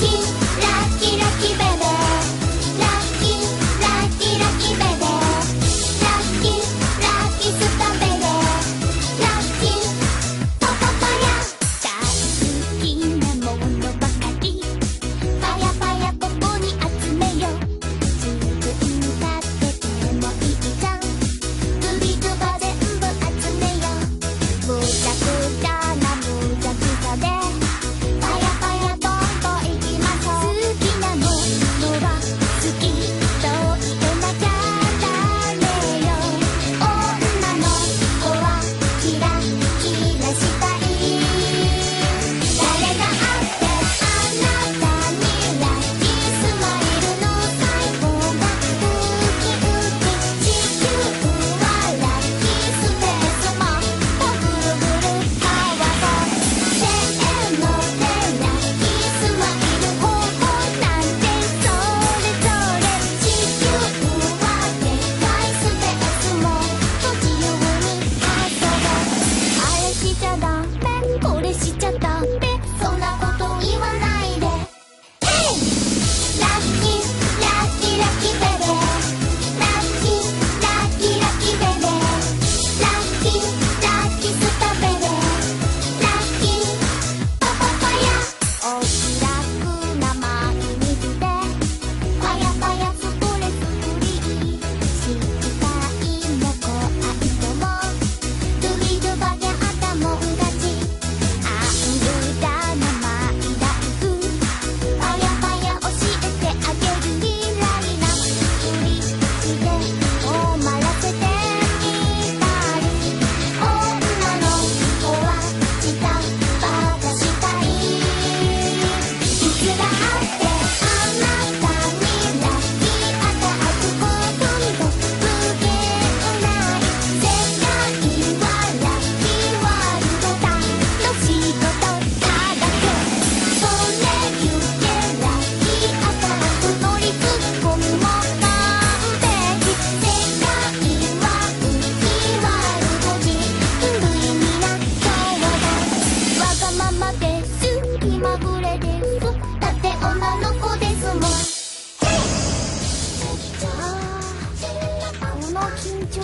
You.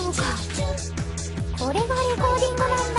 これがレコーディングなんだ。